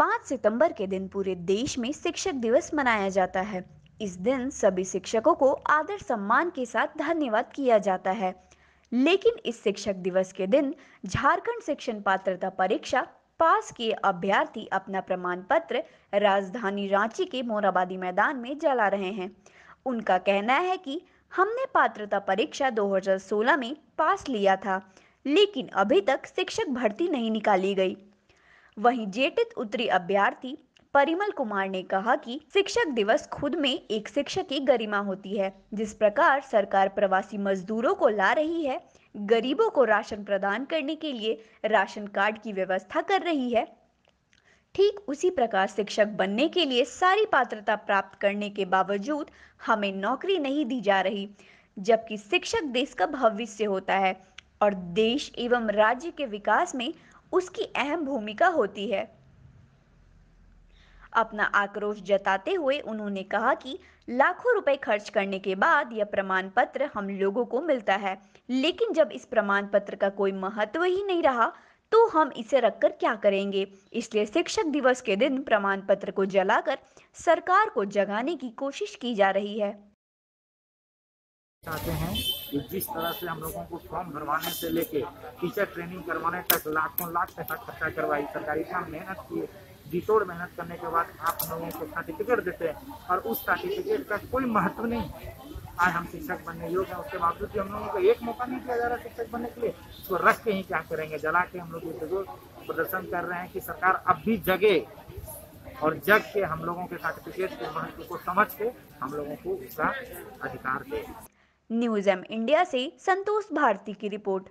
सितंबर के दिन पूरे देश में शिक्षक दिवस मनाया जाता है। इस दिन सभी शिक्षकों को आदर सम्मान के साथ धन्यवाद किया जाता है। लेकिन इस शिक्षक दिवस के दिन झारखंड शिक्षण पात्रता परीक्षा पास किए अभ्यर्थी अपना प्रमाण पत्र राजधानी रांची के मोराबादी मैदान में जला रहे हैं। उनका कहना है कि हमने पात्रता परीक्षा 2016 में पास लिया था, लेकिन अभी तक शिक्षक भर्ती नहीं निकाली गई। वहीं जेटित उत्तरी अभ्यर्थी परिमल कुमार ने कहा कि शिक्षक दिवस खुद में एक शिक्षक की गरिमा होती है, जिस प्रकार सरकार प्रवासी मजदूरों को ला रही है, गरीबों को राशन प्रदान करने के लिए राशन कार्ड की व्यवस्था कर रही है। ठीक उसी प्रकार शिक्षक बनने के लिए सारी पात्रता प्राप्त करने के बावजूद हमें नौकरी नहीं दी जा रही, जबकि शिक्षक देश का भविष्य होता है और देश एवं राज्य के विकास में उसकी अहम भूमिका होती है। अपना आक्रोश जताते हुए उन्होंने कहा कि लाखों रुपए खर्च करने के बाद यह प्रमाण पत्र हम लोगों को मिलता है, लेकिन जब इस प्रमाण पत्र का कोई महत्व ही नहीं रहा तो हम इसे रखकर क्या करेंगे? इसलिए शिक्षक दिवस के दिन प्रमाण पत्र को जलाकर सरकार को जगाने की कोशिश की जा रही है। चाहते हैं। कि जिस तरह से हम लोगों को फॉर्म भरवाने से लेके टीचर ट्रेनिंग करवाने तक लाखों लाख पैसा खर्चा करवाई, सरकार इतना मेहनत की जितोड़ मेहनत करने के बाद आप लोगों को सर्टिफिकेट देते हैं और उस सर्टिफिकेट का कोई महत्व नहीं। आज हम शिक्षक बनने योग्य हैं, उसके बावजूद भी हम लोगों को एक मौका नहीं दिया जा रहा शिक्षक बनने के लिए। उसको रख के ही क्या करेंगे? जला के हम लोग विरोध प्रदर्शन कर रहे हैं कि सरकार अब भी जगे और जग के हम लोगों के सर्टिफिकेट के महत्व को समझ के हम लोगों को उसका अधिकार दे। न्यूज़ एम इंडिया से संतोष भारती की रिपोर्ट।